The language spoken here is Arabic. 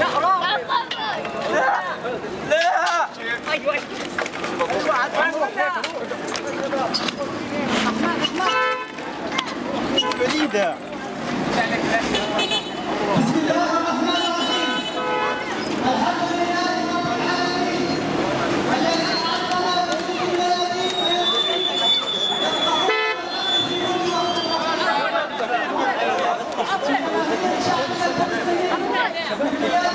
لا رامي لا لا أيوه أيوه فريده Yeah.